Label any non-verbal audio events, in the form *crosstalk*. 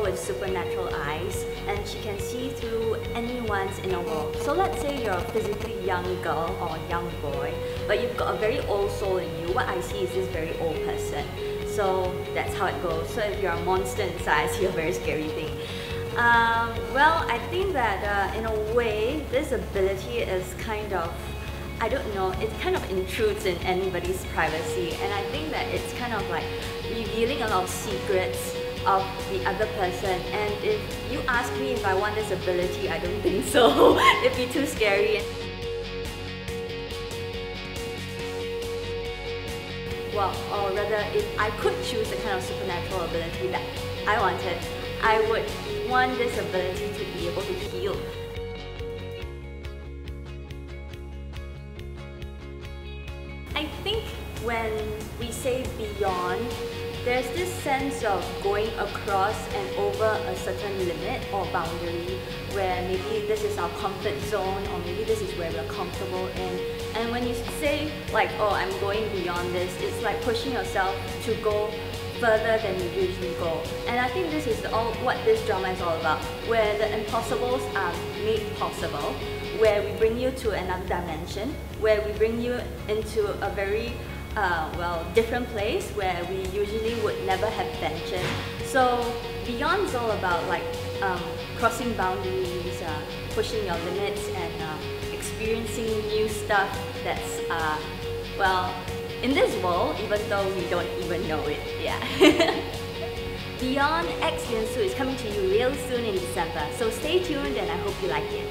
with supernatural eyes and she can see through anyone's inner world. So let's say you're a physically young girl or young boy, but you've got a very old soul in you. What I see is this very old person. So that's how it goes. So if you're a monster in size, *laughs* you're a very scary thing. Um, well, I think that uh, in a way, this ability is kind of I don't know, it kind of intrudes in anybody's privacy and I think that it's kind of like revealing a lot of secrets of the other person and if you ask me if I want this ability, I don't *laughs* think so. It'd be too scary. Well, or rather, if I could choose the kind of supernatural ability that I wanted, I would want this ability to be able to heal I think when we say beyond, there's this sense of going across and over a certain limit or boundary where maybe this is our comfort zone or maybe this is where we're comfortable in. And when you say like, oh, I'm going beyond this, it's like pushing yourself to go further than you usually go. And I think this is all what this drama is all about, where the impossibles are made possible, where we bring you to another dimension, where we bring you into a very uh, well different place where we usually would never have ventured. So Beyond is all about like um, crossing boundaries, uh, pushing your limits, and uh, experiencing new stuff that's uh, well in this world, even though we don't even know it. Yeah. *laughs* Beyond X Su is coming to you real soon in December, so stay tuned and I hope you like it.